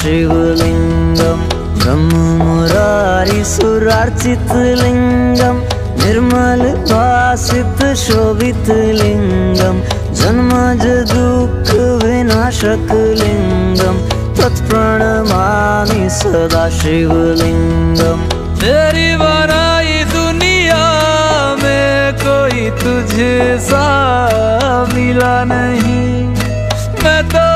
शिवलिङ्गं, ब्रह्ममुरारि सुरार्चित लिङ्गं, निर्मल भासित शोभित लिङ्गं जन्मज दुःख विनाशक लिङ्गम् तत्प्रणमामि सदा शिवलिङ्गम् तेरी बनाई दुनिया में कोई तुझे सा मिला नहीं। मैं तो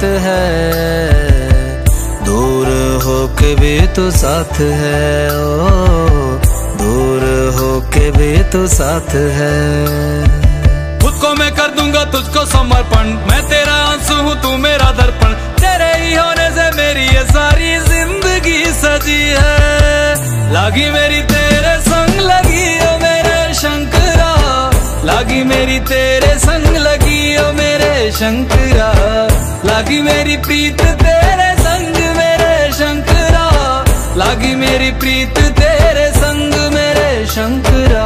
बात है। दूर हो के भी तो साथ है, ओ, दूर हो के भी तो साथ है। खुद को मैं कर दूँगा तुझको समर्पण, मैं तेरा आँसू हूँ, तू मेरा दर्पण। तेरे ही होने से मेरी ये सारी ज़िंदगी सजी है। लागी मेरी तेरे संग, लगी ओ मेरे शंकरा। लागी मेरी तेरे संग, लगी ओ मेरे शंकरा। लागी मेरी प्रीत तेरे संग मेरे शंकरा। लागी मेरी प्रीत तेरे संग मेरे शंकरा।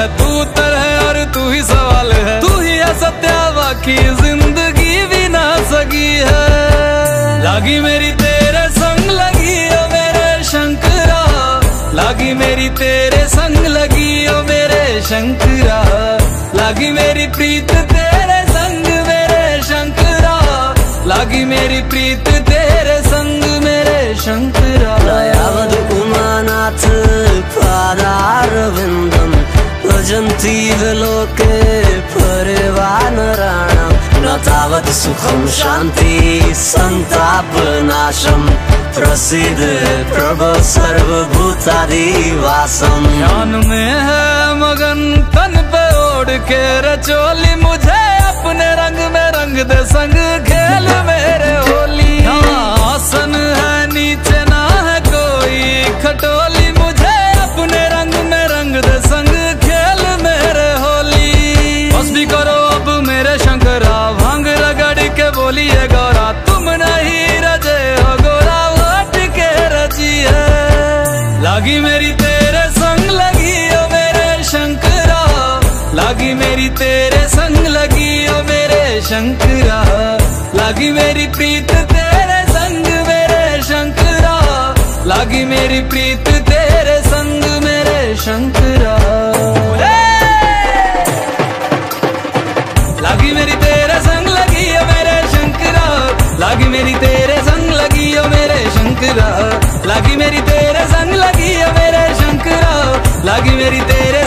है, तू उत्तर है और तू ही सवाल है। तू ही है सत्यावा की ज़िंदगी भी ना सगी है। लागी मेरी तेरे संग लगी ओ मेरे शंकरा। लागी मेरी तेरे संग लगी ओ मेरे शंकरा। लागी मेरी प्रीत तेरे संग मेरे शंकरा। लागी मेरी प्रीत तेरे संग मेरे शंकरा। दयावद उमानाथ जन्तीव लोके परिवान राणं न तावत् सुखं शान्ति सन्तापनाशं प्रसिद्ध प्रभु सर्वभूतादिवासम ज्ञान में है मगन, तन पे ओढ़ के रचोली। मुझे अपने रंग में रंग दे संग खेल में। प्रीत तेरे संग मेरे शंकरा। लागी मेरी प्रीत तेरे संग मेरे शंकरा। लागी मेरी तेरे संग लगी है मेरे शंकरा। लागी मेरी तेरे संग लगी है मेरे शंकरा। लागी मेरी तेरे संग लगी है मेरे शंकरा। लागी मेरी तेरे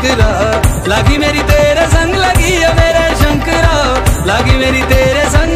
शंकरा। लागी मेरी तेरे संग लगी है मेरे शंकरा। लागी मेरी तेरे संग।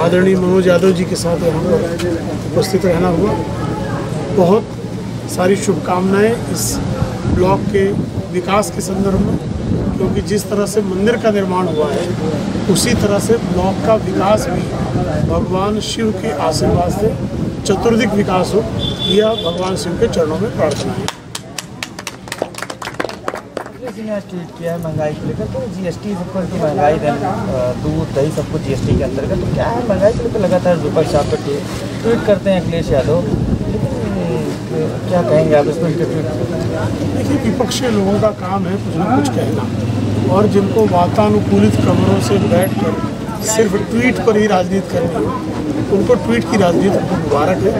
आदरणीय मनोज यादव जी के साथ यहाँ पर उपस्थित रहना हुआ। बहुत सारी शुभकामनाएँ इस ब्लॉक के विकास के संदर्भ में, क्योंकि जिस तरह से मंदिर का निर्माण हुआ है, उसी तरह से ब्लॉक का विकास भी भगवान शिव के आशीर्वाद से चतुर्दिक विकास हो, यह भगवान शिव के चरणों में प्रार्थना है। किसी ने ट्वीट किया है महँगाई को लेकर तो जी जीएसटी सबको जो महँगाई दूध, दही सब सबको जीएसटी के अंतर्गत तो क्या है महँगाई को लेकर लगातार विपक्ष आप पर ट्वीट करते हैं अखिलेश यादव क्या कहेंगे आप इसमें देखिए, विपक्षी लोगों का काम है कुछ ना कुछ कहना, और जिनको वातानुकूलित कमरों से बैठ कर सिर्फ़ ट्वीट पर ही राजनीति करनी है, उनको ट्वीट की राजनीति को मुबारक है।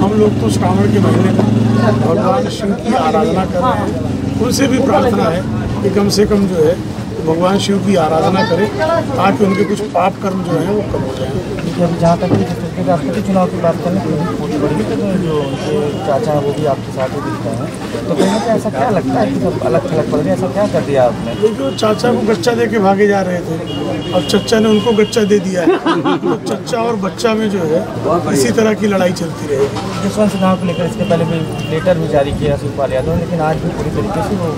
हम लोग तो श्रावण के महीने में भगवान शिव की आराधना कर रहे हैं, उनसे भी प्रार्थना है कि कम से कम जो है, भगवान शिव की आराधना करें, ताकि उनके कुछ पाप कर्म जो है, वो कम हो जाए। जहाँ तक चुनाव की बात करें तो तो जो चाचा हैं वो भी आपके साथ ही दिखते हैं तो कहीं ना कहीं ऐसा क्या लगता है कि सब अलग थलग पड़ ऐसा क्या कर दिया आपने चाचा को गच्चा दे के भागे जा रहे थे अब चच्चा ने उनको गच्चा दे दिया है तो चच्चा और बच्चा में जो है इसी तरह की लड़ाई चलती रहेगी जसवंत सिन्हा को लेकर इसके पहले भी लेटर भी जारी किया शिवपाल यादव ने, लेकिन आज भी पूरी तरीके से वो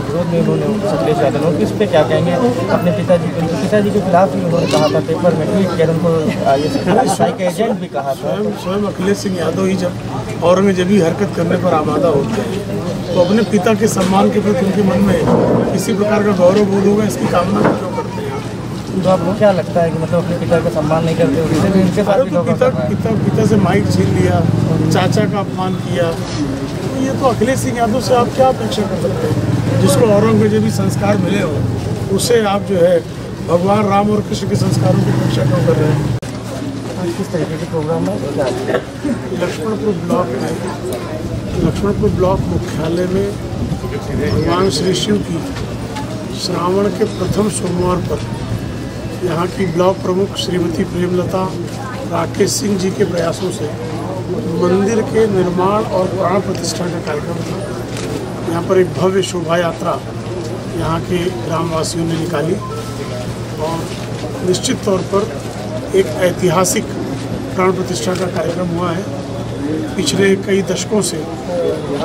विरोध में उन्होंने अखिलेश यादव ने इस पर क्या कहेंगे अपने पिताजी के पिताजी के खिलाफ भी उन्होंने कहा था पेपर में ट्वीट किया उनको आई के एजेंट भी कहा था स्वयं स्वयं अखिलेश सिंह यादव ही जब औरंगजेबी हरकत करने पर आमादा होते हैं तो अपने पिता के सम्मान के प्रति उनके मन में किसी प्रकार का गौरव बोध होगा इसकी कामना भी क्यों करते हैं तो आपको क्या लगता है कि मतलब अपने पिता का सम्मान नहीं करते उससे भी इनके साथ तो पिता पिता पिता से माइक छीन लिया चाचा का अपमान किया। तो ये तो अखिलेश सिंह यादव से आप क्या अपेक्षा कर सकते हैं? जिसको औरंगजेबी संस्कार मिले हो उसे आप जो है भगवान राम और कृष्ण के संस्कारों की अपेक्षा क्यों कर रहे हैं? किस तरीके के प्रोग्राम है? लक्ष्मणपुर ब्लॉक में, लक्ष्मणपुर ब्लॉक मुख्यालय में भगवान श्री शिव की श्रावण के प्रथम सोमवार पर यहाँ की ब्लॉक प्रमुख श्रीमती प्रेमलता राकेश सिंह जी के प्रयासों से मंदिर के निर्माण और प्राण प्रतिष्ठा का कार्यक्रम था। यहाँ पर एक भव्य शोभा यात्रा यहाँ के ग्रामवासियों ने निकाली और निश्चित तौर पर एक ऐतिहासिक प्राण प्रतिष्ठा का कार्यक्रम हुआ है। पिछले कई दशकों से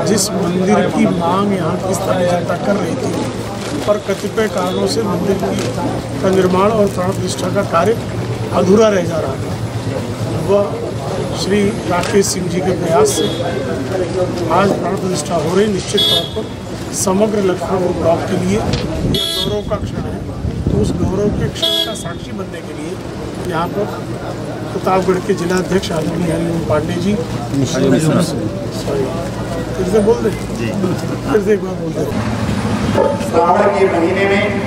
जिस मंदिर की मांग यहाँ की स्थानीय जनता कर रही थी, पर कतिपय कारणों से मंदिर की का निर्माण और प्राण प्रतिष्ठा का कार्य अधूरा रह जा रहा था। वह श्री राकेश सिंह जी के प्रयास से आज प्राण प्रतिष्ठा हो रही निश्चित तौर पर समग्र लखनऊ ब्लॉक के लिए गौरव का क्षण है। तो उस गौरव के क्षण का साक्षी बनने के लिए यहाँ पर प्रतापगढ़ के जिलाध्यक्ष आदरणीय हरिओम पांडे जी। सॉरी। फिर से बोल दे फिर से एक बार बोल दे श्रावण के महीने में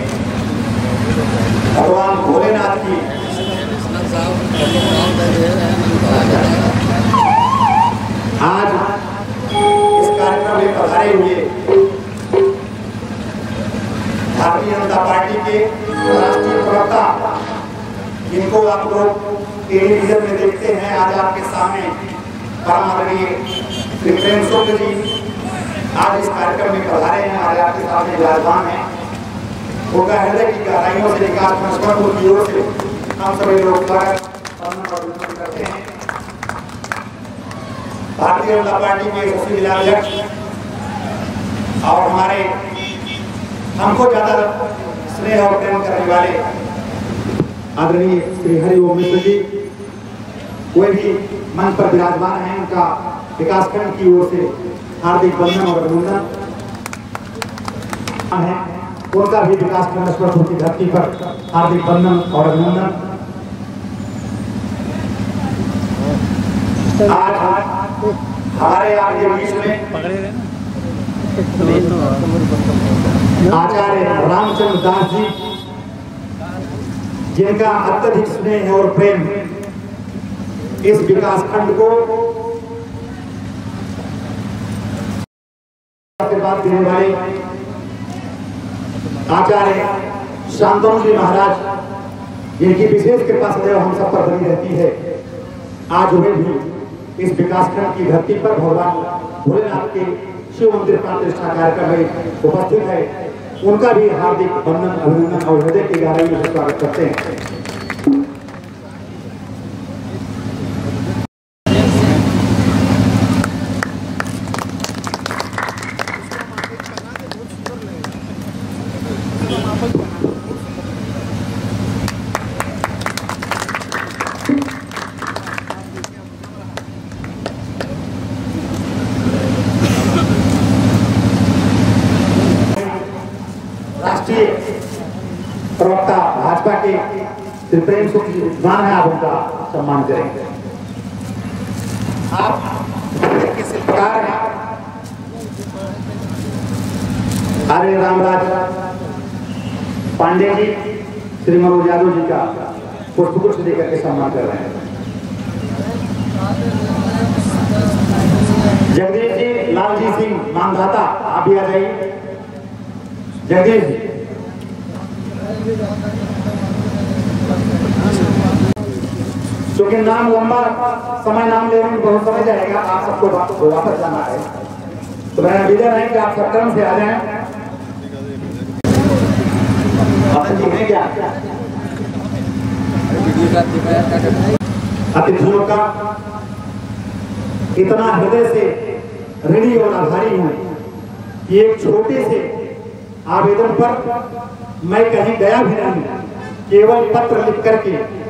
भगवान भोलेनाथ की आज इस कार्यक्रम में पधारे हुए भारतीय जनता पार्टी के राष्ट्रीय प्रवक्ता जिनको आप लोग टेलीविज़न में देखते हैं, आज आपके सामने परम आदरणीय श्री प्रेम शुक्ल आज इस कार्यक्रम में पधारे हैं, आज आपके सामने विराजमान हैं। उनका हृदय की गहराइयों से विकास संस्करण की ओर से हम सभी लोग करते हैं। भारतीय जनता पार्टी के यशस्वी जिलाध्यक्ष और हमारे हमको ज़्यादा स्नेह और प्रेम करने वाले आदरणीय श्री हरि ओम मिश्र जी कोई भी मंच पर विराजमान हैं, उनका विकास विकासखंड की ओर से हार्दिक बंधन और अभिनंदन। है, उनका भी विकास खंड स्वर्णपुर की धरती पर हार्दिक बंधन और अभिनंदन। आज हमारे आपके बीच में आचार्य रामचंद्र दास जी, जिनका अत्यधिक स्नेह और प्रेम इस विकास खंड को आशीर्वाद देने वाले आचार्य शांतनु जी महाराज, जिनकी विशेष कृपा सदैव हम सब पर बनी रहती है, आज उन्हें भी इस विकास खंड की धरती पर भगवान भोलेनाथ के शिव मंदिर प्रतिष्ठा कार्यक्रम में उपस्थित है। उनका भी हार्दिक वंदन अभिनंदन और हृदय की गहराई में स्वागत करते हैं राष्ट्रीय प्रवक्ता भाजपा के श्री प्रेम सुख जी विद्वान है आप उनका सम्मान करेंगे। आप के शिल्पकार आर्य रामराज पांडे जी श्री मनोज यादव जी का पुष्पगुच्छ देकर के सम्मान कर रहे हैं। जगदीश जी, लालजी सिंह मानधाता आप भी आ जाइए। जगदीश जी क्योंकि नाम लंबा, समय नाम लेने में बहुत समय जाएगा, आप सबको वापस जाना है। तो मेरा निवेदन है कि आप सक्रम से आ जाएँ। अतिथियों का इतना हृदय से ऋणी और आभारी हूँ। कि एक छोटे से आवेदन पर मैं कहीं गया भी नहीं, केवल पत्र लिख करके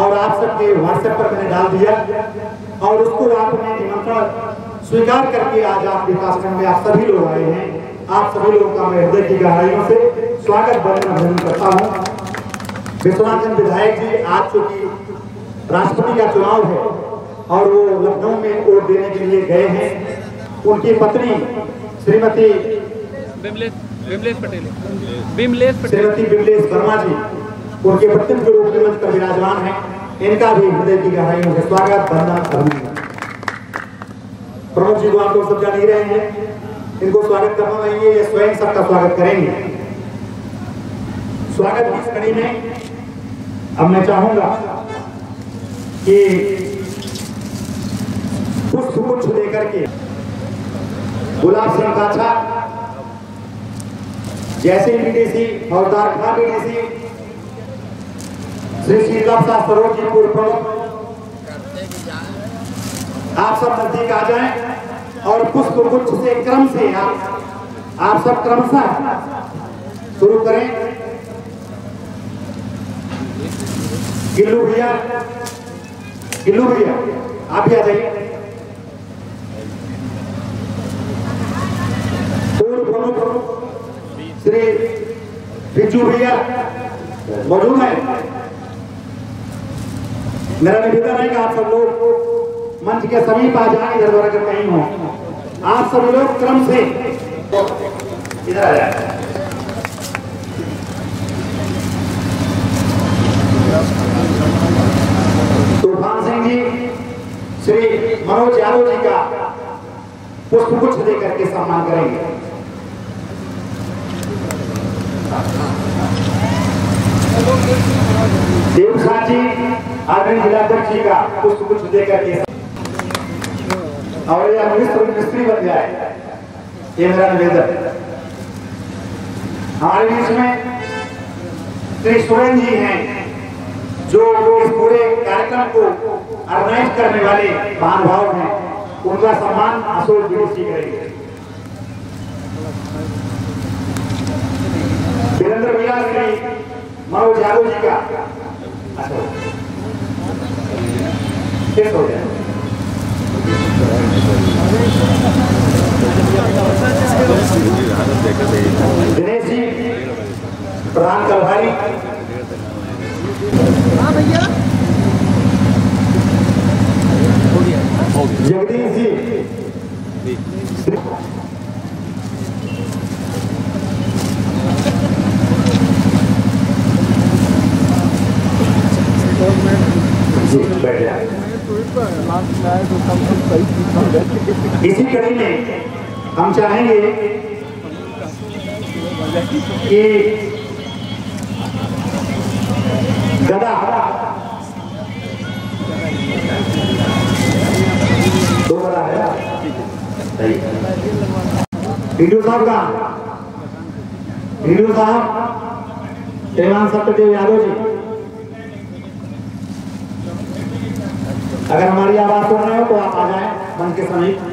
और आप सबके व्हाट्सएप पर मैंने डाल दिया। और उसको आपने निमंत्रण स्वीकार करके आज आप विकासखंड में आप सभी लोग आए हैं। आप सभी लोगों का मैं हृदय की गहराइयों से स्वागत अभिनंदन करता हूँ। विश्वनाथ चंद्र विधायक जी आज चूँकि राष्ट्रपति का चुनाव है और वो लखनऊ में वोट देने के लिए गए हैं उनकी पत्नी श्रीमती बिमलेश पटेल। श्रीमती बिमलेश वर्मा जी उनके पत्नी के रूप में पर विराजमान है। इनका भी हृदय की गहराइयों से स्वागत अभिनंदन। प्रमुख जी को आप लोग सब जान ही रहे हैं। इनको स्वागत करना नहीं है ये स्वयं सबका स्वागत करेंगे। स्वागत की इस कड़ी में अब मैं चाहूँगा कि पुष्प गुच्छ लेकर के गुलाब सिंह काछा जैसे बीडीसी फौजदार खान बीडीसी श्री आप सब नज़दीक आ जाएँ और पुष्प गुच्छ से क्रम से आप आप सब क्रमशः शुरू करें। गिल्लू भैया गिल्लू भैया, आप भी आ जाइए। पूर्व प्रमुख? श्री बिज्जू भैया मौजूद है। मेरा निवेदन है कि आप सब लोग मंच के समीप आ जाए इधर उधर अगर कहीं हो। आप सभी लोग क्रम से इधर आ जाए। तूफ़ान सिंह जी, श्री मनोज यादव जी का पुष्प गुच्छ देकर के सम्मान करेंगे। देवसाद जी आदरणीय जिलाध्यक्ष जी का पुष्प गुच्छ देकर के और यह मिस्र मिस्त्री बन जाए। ये मेरा निवेदन। हमारे बीच में श्री सुरेन जी हैं, जो इस पूरे कार्यक्रम को ऑर्गेनाइज करने वाले महानुभाव हैं। उनका सम्मान अशोक गिरीश जी करेंगे वीरेंद्र भैया, श्री मनोज यादव जी का। अच्छा हो गया। दिनेश जी प्रधान कलभारी जगदीश जी। जी बैठ जाए। इसी कड़ी में हम चाहेंगे कि गदा दो गदा है। सही। वीडियो साहब का। वीडियो साहब श्रीमान सत्यदेव यादव जी। अगर हमारी आवाज़ सुन रहे हो तो आप आ जाए मन के समीप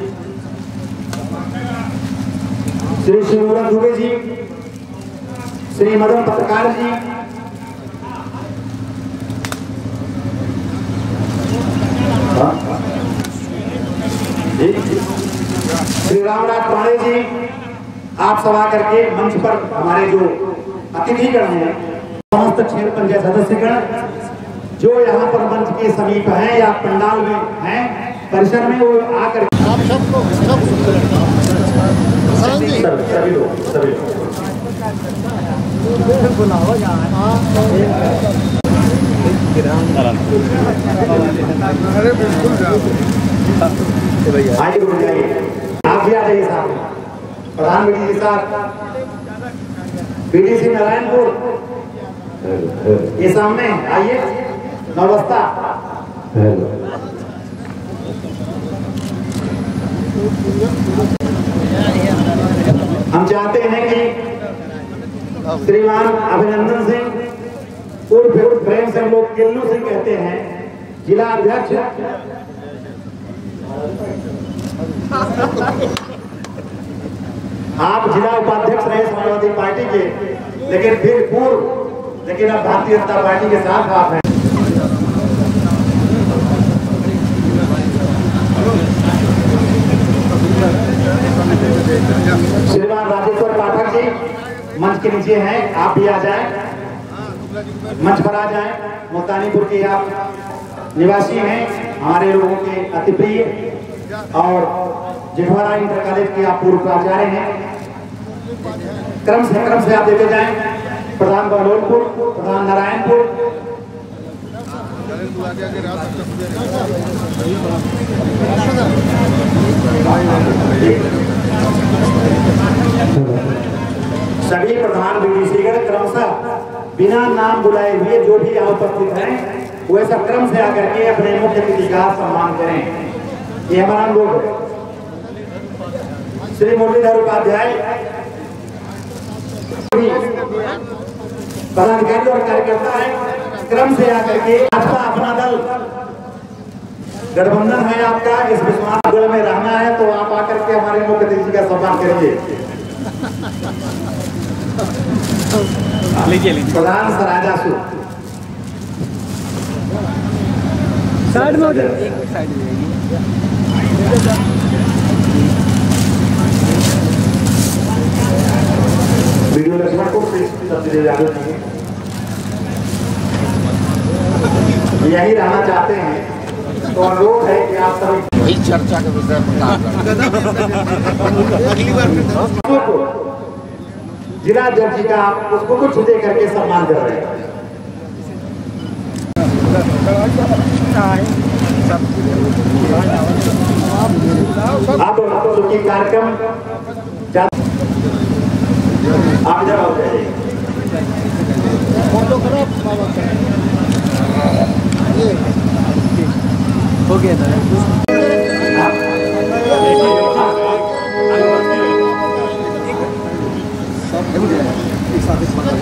श्री शिवमोहन दुबे जी, श्री मदन पत्रकार जी? श्री रामनाथ पांडे जी, आप सब आकर के मंच पर हमारे जो अतिथिगण हैं, समस्त क्षेत्र पंचायत सदस्यगण जो यहाँ पर मंच के समीप हैं या पंडाल में हैं परिसर में वो आकर आप सबको सब सभी लोग सभी लोग। आइए गुरु जी आप भी आ जाइए साहब प्रधान जी साहब बीडीसी नारायणपुर। ये सामने आइए। हम चाहते हैं कि श्रीमान अभिनंदन सिंह उर्फ़ प्रेम से हम लोग किल्लू सिंह कहते हैं। जिला अध्यक्ष। आप जिला उपाध्यक्ष रहे समाजवादी पार्टी के लेकिन फिर पूर्व लेकिन अब भारतीय जनता पार्टी के साथ आप हैं। श्रीमान राजेश्वर पाठक जी, मंच के नीचे हैं, आप भी आ जाएँ। मंच पर आ जाएँ। मुल्तानीपुर के आप निवासी हैं, हमारे लोगों के अति प्रिय और जिठवारा इंटर कॉलेज के आप पूर्व प्राचार्य हैं। क्रम से क्रम से आप देखे जाएँ, प्रधान बहलोलपुर, प्रधान नारायणपुर। सभी प्रधान विभूषिगण क्रमशः बिना नाम बुलाए हुए जो भी यहाँ उपस्थित हैं, वे सब क्रम से आकर के अपने मुख्य अतिथि का सम्मान करें। ये हमारा लोग श्री मुरलीधर उपाध्याय पदाधिकारी और कार्यकर्ता है, क्रम से आकर के भाजपा अपना दल। गठबंधन है आपका, इस विश्वनाथ में रहना है तो आप आकर के हमारे मुख्य अतिथि का सम्मान प्रधान सराजा साइड में वीडियो लक्ष्मण को यही रहना चाहते हैं। तो अनुरोध है कि आप सभी वही चर्चा के विषय पर काम करें जिला अध्यक्ष जी का उसको कुछ दे करके सम्मान कर रहे हैं। आप चूँकि कार्यक्रम आप जब हो जाइए हो गया था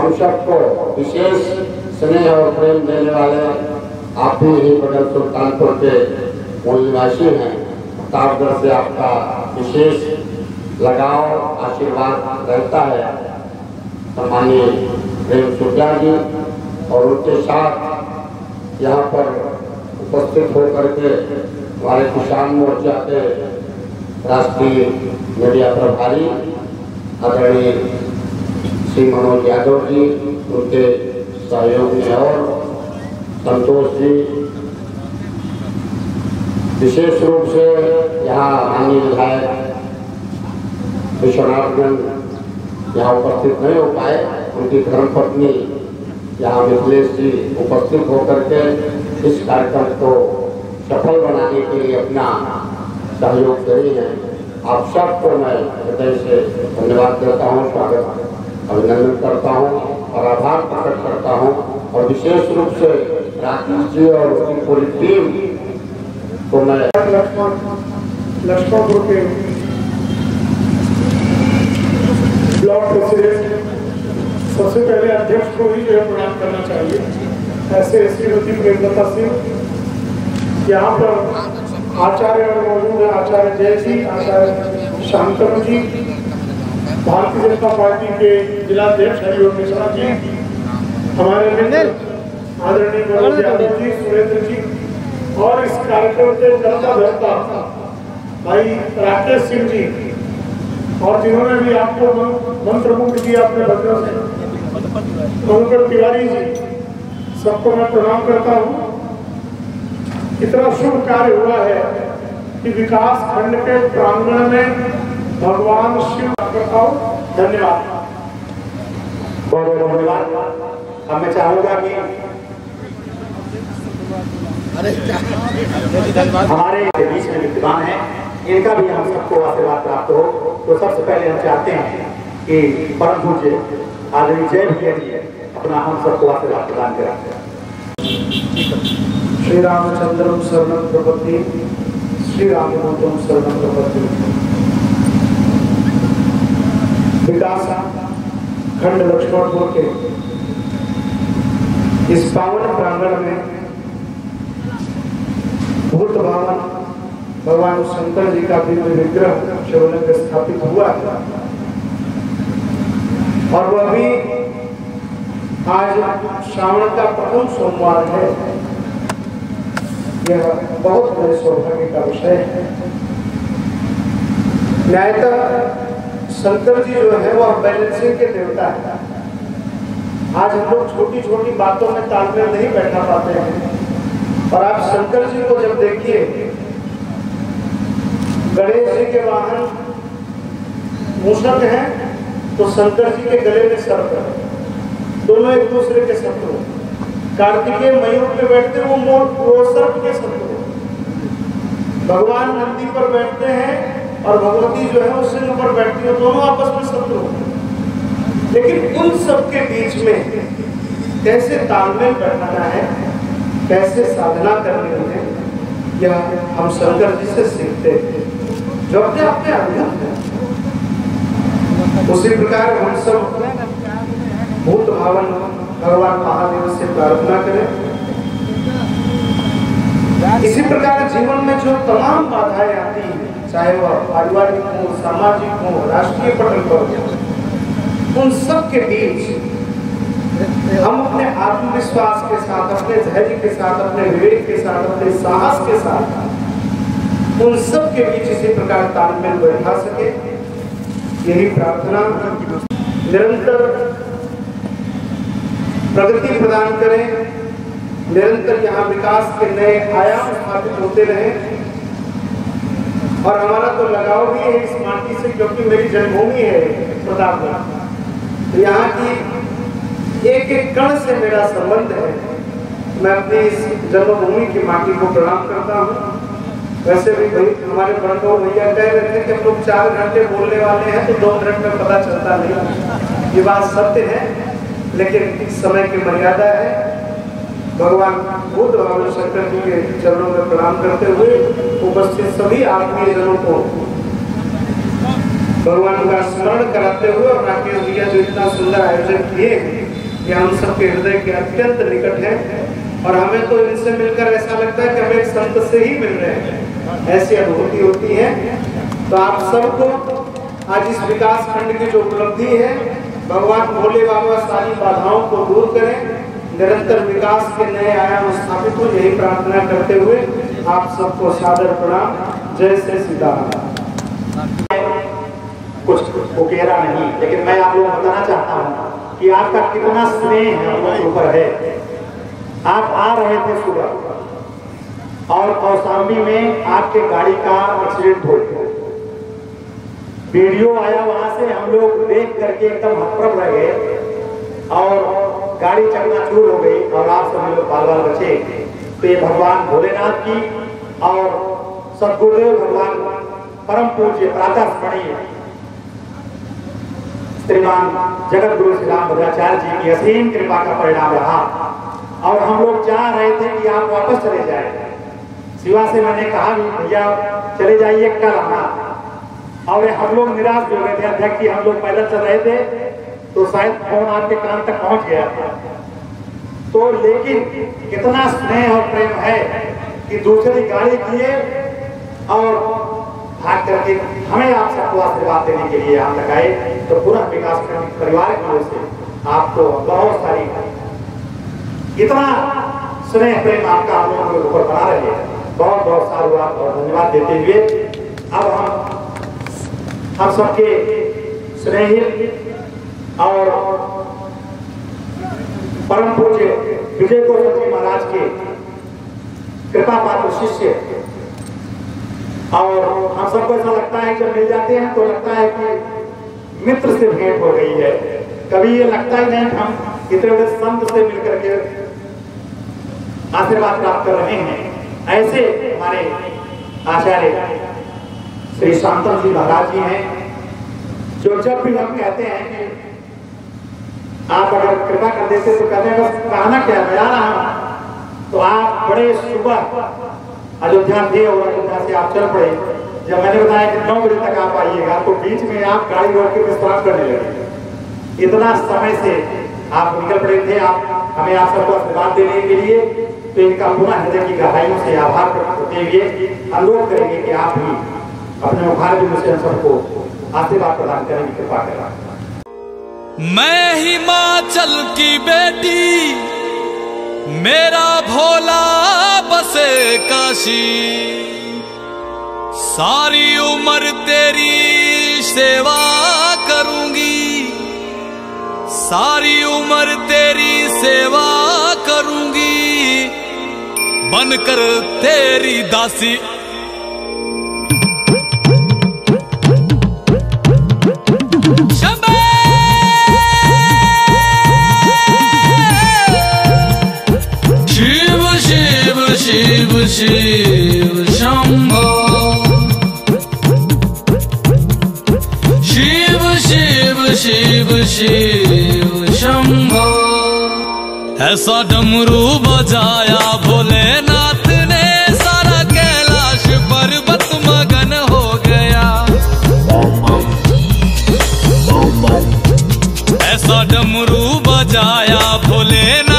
हम सबको विशेष स्नेह और प्रेम देने वाले, आप भी यही बगल सुल्तानपुर के मूल निवासी हैं। प्रतापगढ़ से आपका विशेष लगाव, आशीर्वाद रहता है। सम्मानीय प्रेम शुक्ला जी और उनके साथ यहाँ पर उपस्थित होकर के हमारे किसान मोर्चा के राष्ट्रीय मीडिया प्रभारी, आदरणीय श्री मनोज यादव जी, उनके सहयोग में और संतोष जी। विशेष रूप से यहाँ माननीय विधायक विश्वनाथगंज यहाँ उपस्थित नहीं हो पाए। उनकी धर्मपत्नी यहाँ मिथिलेश जी उपस्थित होकर के इस कार्यक्रम को सफल बनाने के लिए अपना सहयोग दे हैं। आप सबको मैं हृदय से धन्यवाद देता हूँ। स्वागत अभिनंदन करता हूँ और आभार प्रकट करता हूँ और विशेष रूप से राकेश जी और उसकी पूरी टीम को मैं लक्ष्मण के ब्लॉक प्रेसिडेंट। सबसे पहले अध्यक्ष को ही जो है प्रणाम करना चाहिए। ऐसे श्रीमती प्रेमलता सिंह, यहाँ पर आचार्य और मौजूद है, आचार्य जय जी आचार्य शांतनु जी भारतीय जनता पार्टी के जिलाध्यक्ष हरिओम मिश्रा जी, हमारे मित्र आदरणीय जी सुरेंद्र जी, और इस कार्यक्रम के जनता धरता भाई राकेश सिंह जी, और जिन्होंने भी आपको मंत्र मुक्त किया अपने भजनों से। मधुकर तिवारी जी, सबको मैं प्रणाम करता हूँ। इतना शुभ कार्य हुआ है कि विकास खंड के प्रांगण में भगवान शिव करता हूँ। धन्यवाद। बहुत बहुत धन्यवाद। अब मैं चाहूँगा कि हमारे बीच में विद्यमान है इनका भी हम सबको आशीर्वाद प्राप्त हो। तो सबसे पहले हम चाहते हैं कि परम पूज्य आदरणीय जय भैया जी अपना हम सबको आशीर्वाद प्रदान करें। श्री रामचंद्रम शरणम प्रपत्ति। श्री रामचंद्रम शरणम प्रपत्ति। विकास खंड लक्ष्मणपुर के इस पावन प्रांगण में भूत भवन भगवान शंकर जी का दिव्य विग्रह शिवलिंग स्थापित हुआ है और वह भी आज श्रावण का प्रथम सोमवार है। यह बहुत बड़े सौभाग्य का विषय है। न्यायतः शंकर जी जो है वो बैलेंसिंग के देवता है। आज हम लोग छोटी छोटी बातों में तालमेल नहीं बैठा पाते हैं। और आप शंकर जी को जब देखिए, गणेश जी के वाहन मूषक हैं तो शंकर जी के गले में सर्प है दोनों एक दूसरे के शत्रु। कार्तिकेय मयूर पे बैठते वो मोर सर्प के शत्रु। भगवान नंदी पर बैठते हैं और भगवती जो है उस सिंह पर बैठती है, दोनों आपस में शत्रु लेकिन उन सब के बीच में कैसे तालमेल बैठाना है, कैसे साधना करनी है, यह हम शंकर जी से सीखते हैं। जो अपने अपने अनुभव है। उसी प्रकार हम सब भूत भावन भगवान महादेव से प्रार्थना करें। इसी प्रकार जीवन में जो तमाम बाधाएँ आती चाहे वह पारिवारिक हो, सामाजिक हो, राष्ट्रीय पटल पर हो उन सब के बीच हम अपने आत्मविश्वास के साथ, अपने धैर्य के साथ, अपने विवेक के साथ, अपने साहस के साथ उन सब के बीच इसी प्रकार तालमेल बैठा सके। यही प्रार्थना निरंतर प्रगति प्रदान करें, निरंतर यहाँ विकास के नए आयाम स्थापित होते रहे। और हमारा तो लगाव भी है इस माटी से, क्योंकि मेरी जन्मभूमि है प्रतापगढ़ तो यहाँ की एक एक कण से मेरा संबंध है। मैं अपनी इस जन्मभूमि की माटी को प्रणाम करता हूँ। वैसे भी भाई हमारे बड़ो भैया कह रहे थे कि हम लोग चार घंटे बोलने वाले हैं तो दो मिनट में पता चलता नहीं। ये बात सत्य है, लेकिन समय की मर्यादा है। भगवान बुद्ध भगवान शंकर जी के चरणों में प्रणाम करते हुए उपस्थित सभी आत्मीय जनों को भगवान का स्मरण कराते हुए और राकेश भैया जो इतना सुंदर आयोजन किए कि हम सबके हृदय के अत्यंत निकट है और हमें तो इनसे मिलकर ऐसा लगता है कि हम एक संत से ही मिल रहे हैं। ऐसी अनुभूति होती है। तो आप सबको आज इस विकास खंड की जो उपलब्धि है, भगवान भोले बाबा सारी बाधाओं को दूर करें। निरंतर विकास के नए आयाम स्थापित हो, यही प्रार्थना करते हुए आप सबको सादर प्रणाम। जय श्री सीताराम। कुछ उकेरा नहीं, लेकिन मैं आप लोगों को बताना चाहता हूँ कि आपका कितना स्नेह हम लोग ऊपर है। आप आ रहे थे सुबह, और कौशाम्बी में आपके गाड़ी का एक्सीडेंट हो गया वीडियो आया वहाँ से, हम लोग देख करके एकदम हतप्रभ रह गए, और गाड़ी चकनाचूर हो गई और आप सब लोग बाल बाल बचे तो ये भगवान भोलेनाथ की और सदगुरुदेव भगवान परम पूज्य प्रातः श्रीमान जगत गुरु श्री राम भद्राचार्य जी की असीम कृपा का परिणाम रहा। और हम लोग चाह रहे थे कि आप वापस चले जाए। शिवा से मैंने कहा भी भैया, चले जाइए कल आना और हम लोग निराश हो गए थे। अध्यक्ष जी हम लोग पैदल चल रहे थे। तो शायद फ़ोन आपके कान तक पहुँच गया। तो लेकिन कितना स्नेह और प्रेम है कि दूसरी गाड़ी किए और भाग करके हमें आप सबको आशीर्वाद देने के लिए तक आए। तो पुनः विकास परिवार की ओर से आपको बहुत सारी इतना स्नेह प्रेम आपका हम लोगों के ऊपर बना रहे हैं। बहुत बहुत साधुवाद और धन्यवाद देते हुए अब हम हम सबके स्नेहित और परम पूज्य विजय गोविंद जी महाराज के कृपा पात्र शिष्य। और हम सबको ऐसा लगता है जब मिल जाते हैं तो लगता है कि मित्र से भेंट हो गई है। कभी ये लगता ही नहीं हम इतने बड़े संत से मिलकर के आशीर्वाद प्राप्त कर रहे हैं। ऐसे हमारे आचार्य श्री शांतन जी महाराज जी हैं, जो जब भी हम कहते हैं कि आप अगर कृपा कर देते तो कहते बस कहना क्या मैं आ रहा हूँ। तो आप बड़े सुबह अयोध्या थे और अयोध्या से आप चल पड़े। जब मैंने बताया कि नौ बजे तक आप आइएगा तो बीच में आप गाड़ी रोक के विश्राम करने लगे। इतना समय से आप निकल पड़े थे। आप, हमें आप सबको आशीर्वाद देने के लिए तो इनका पुनः हृदय की गहराइयों से आभार करते हुए अनुरोध करेंगे कि आप भी अपने मुखार से हम सबको आशीर्वाद प्रदान करने की कृपा करें। मैं हिमाचल की बेटी, मेरा भोला बसे काशी। सारी उम्र तेरी सेवा करूँगी, सारी उम्र तेरी सेवा करूँगी। बनकर तेरी दासी शिव शंभो। शिव शिव शिव शिव शंभो। ऐसा डमरू बजाया भोलेनाथ ने, सारा कैलाश पर्वत मगन हो गया। ऐसा डमरू बजाया भोलेनाथ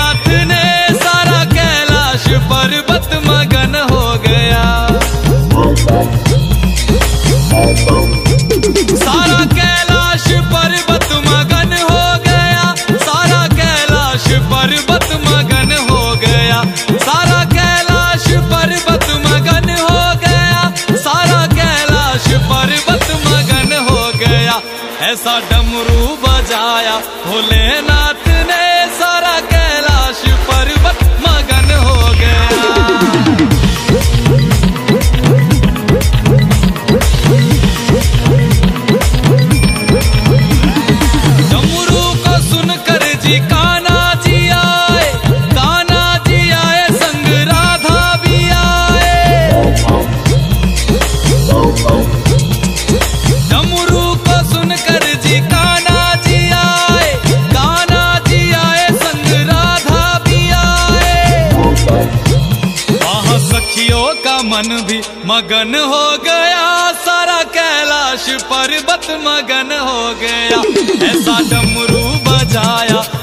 मगन हो गया। ऐसा डमरू बजाया।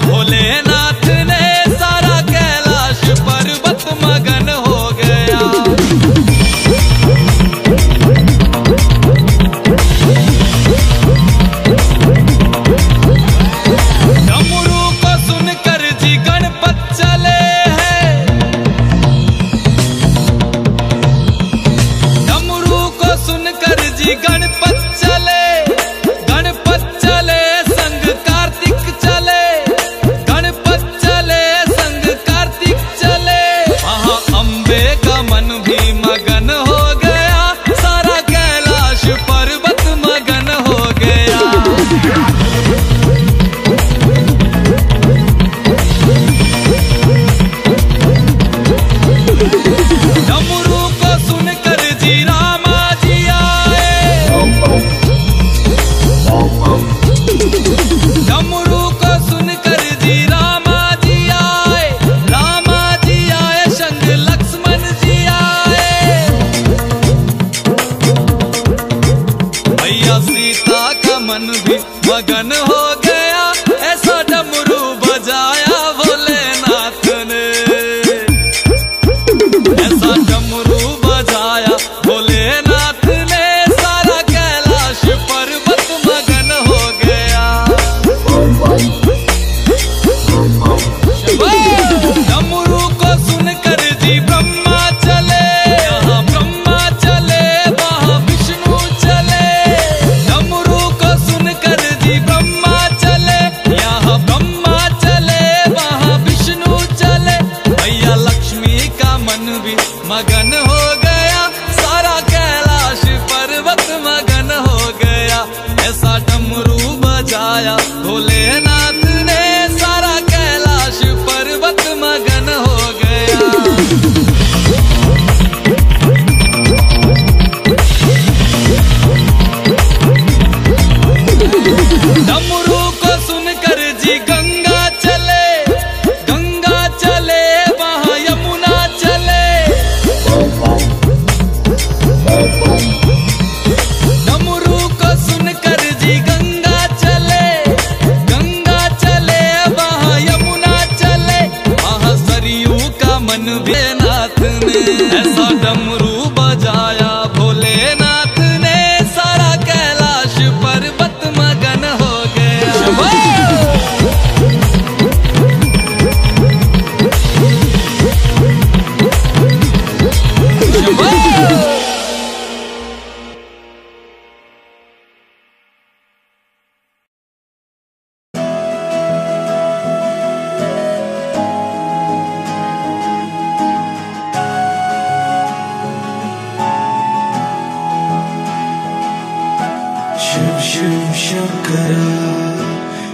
शंकरा,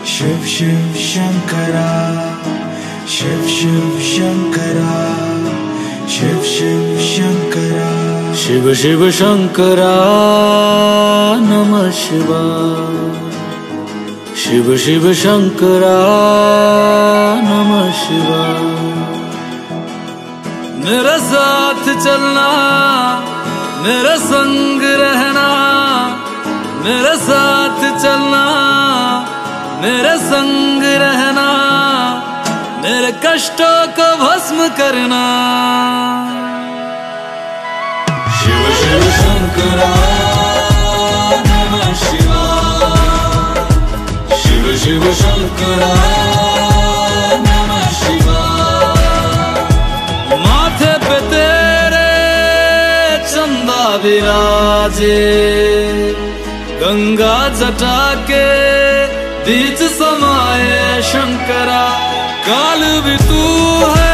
शिव शिव शंकरा, शिव शिव शंकरा, शिव शिव शंकरा, शिव शिव शंकरा, नमः शिवाय शिव शिव शंकरा, नमः शिवाय मेरे साथ चलना, मेरे संग रहना मेरे साथ चलना, मेरे संग रहना, मेरे कष्टों को भस्म करना। शिव शिव, शंकरा, नमः शिवाय शिव शिव, शंकरा, नमः शिवाय माथे पे तेरे चंदा विराजे। गंगा जटा के बीच समाये शंकरा काल भी तू है।